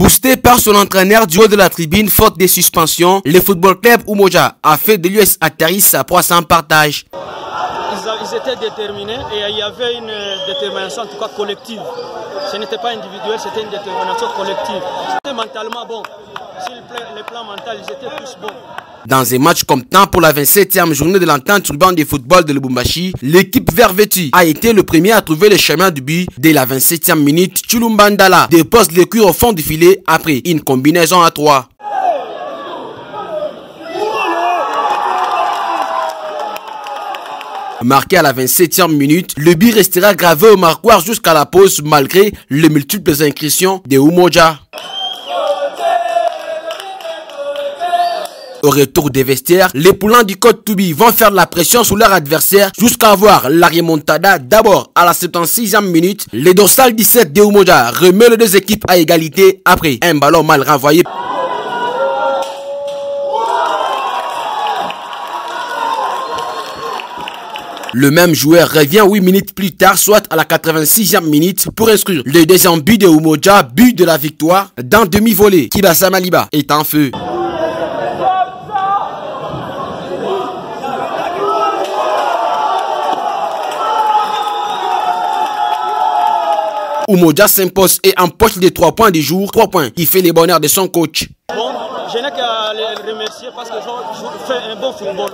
Boosté par son entraîneur du haut de la tribune, faute des suspensions, le football club Umoja a fait de l'US Atari sa proie sans partage. Ils, étaient déterminés et il y avait une détermination en tout cas collective. Ce n'était pas individuel, c'était une détermination collective. C'était mentalement bon. Sur le plan mental, ils étaient plus bons. Dans un match comme tant pour la 27e journée de l'entente urbaine de football de Lubumbashi, l'équipe vert a été le premier à trouver le chemin du but dès la 27e minute. Chulumbandala dépose le cuir au fond du filet après une combinaison à 3. Marqué à la 27e minute, le but restera gravé au marquoir jusqu'à la pause malgré les multiples inscriptions de Umoja. Au retour des vestiaires, les poulains du Côte Toubi vont faire la pression sur leur adversaire jusqu'à avoir la remontada. D'abord, à la 76e minute, les dorsales 17 de Umoja remet les deux équipes à égalité après un ballon mal renvoyé. Le même joueur revient 8 minutes plus tard, soit à la 86e minute, pour inscrire le deuxième but de Umoja, but de la victoire, dans demi-volée. Kibasa Maliba est en feu. Umoja s'impose et empoche les 3 points du jour, 3 points qui fait les bonheurs de son coach. Bon, je n'ai qu'à les remercier parce que je fais un bon football.